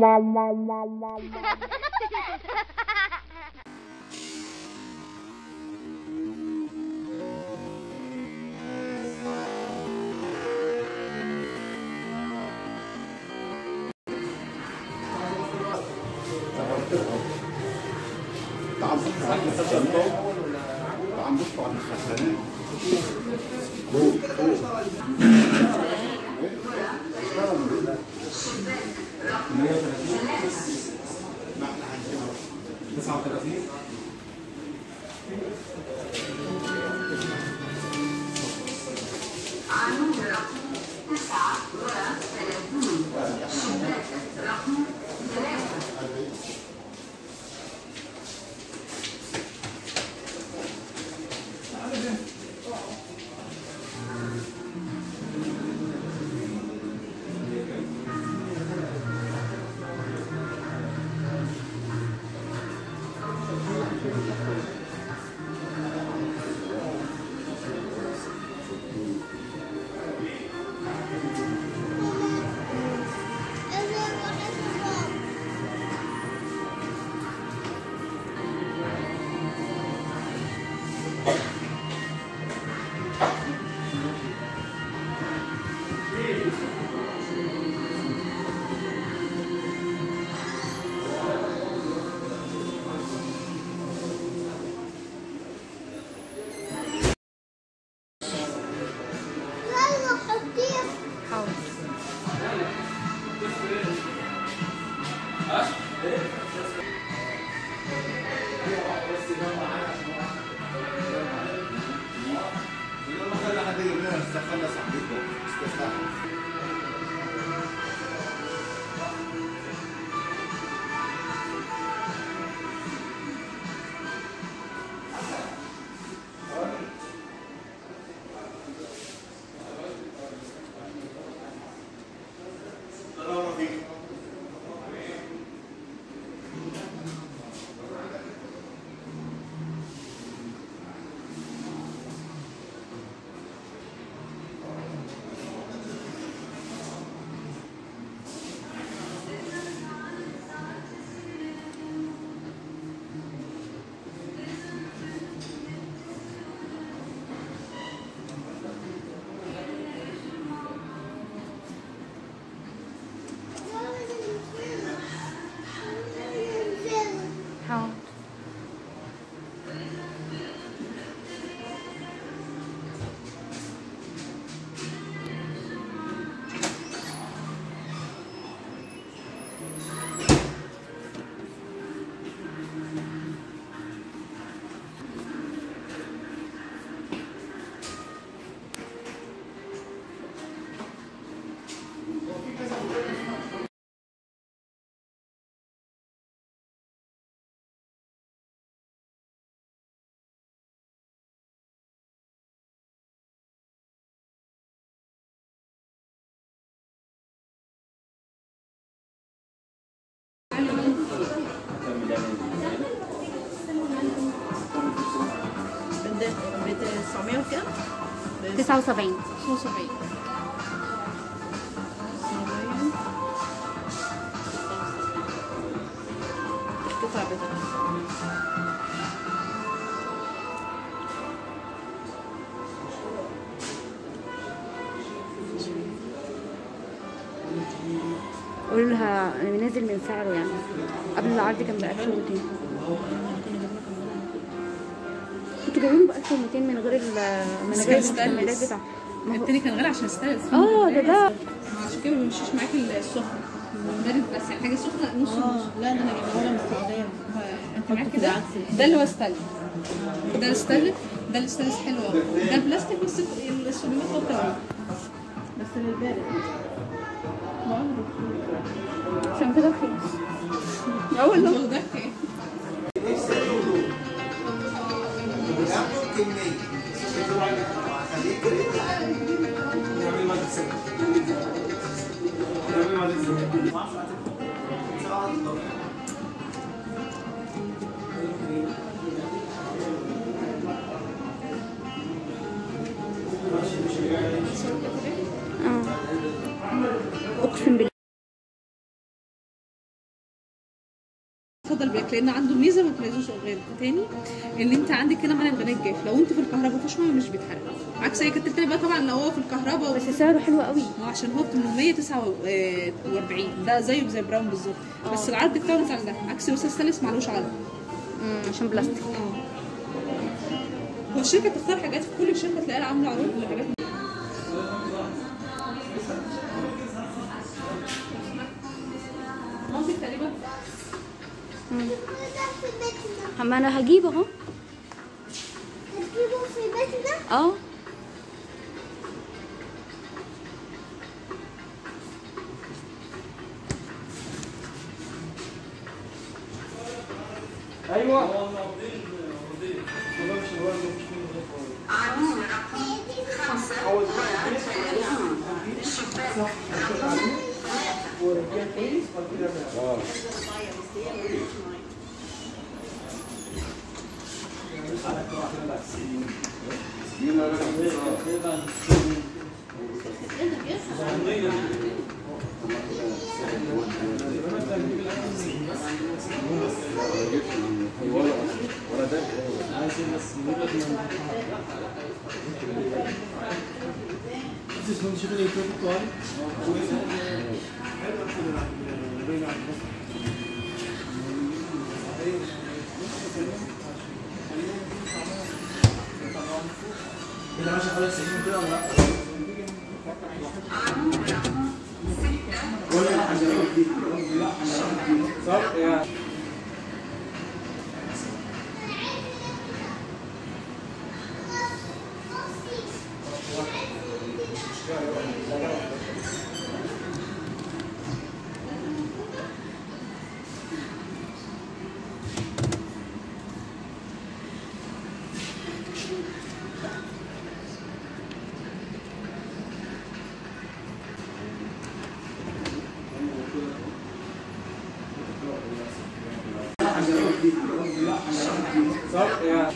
Tạm lúc còn sạch sạch Bố, bố استخلص صاحبته استفتاح 79 75 قطع بيضاء قول لها نازل من سعره يعني. قبل العرض كان ب 1200 كنتوا جايبينه ب 1200 من غير ال من غير ستانلس. بتاعه التاني كان غالي عشان ستانلس آه ده ده عشان كده ما بيمشيش معاك السخن بارد بس يعني حاجة سخنة نص نص. آه لا ده أنا جايبها من السعوديه أنت معاك كده؟ ده اللي هو ستانلس ده الستانلس ده الستانلس حلو. ده بلاستيك بس الصليبات بتاعه بس للبارد عشان كده رخيص آه والله ده Thank you. افضل بلاك لأن عنده ميزة ما تلاقيش غير تاني إن أنت عندك هنا معنى الغناء الجاف لو أنت في الكهرباء مفيش مية مش بيتحرق. عكس أي كتل تاني بقى طبعا لو هو في الكهرباء بس سعره حلو قوي. ما هو عشان هو 849 ده زيه زي براون بالظبط. بس العرض بتاعه مثلا ده. عكس مثلا ستانلس معلوش عرض. امم عشان بلاستيك. آه. هو الشركة بتختار حاجات في كل شركة تلاقيها عاملة عروض لحاجات ممكن تقريبا أما أنا هجيبه أهو. هتجيبه في بيتنا أه. أيوه. أيوة. ter a noite, mãe. Vocês não tiverem. كده ماشي حوالي 90 كده ولا لا؟ ولا إحنا صح؟ صح؟ يا.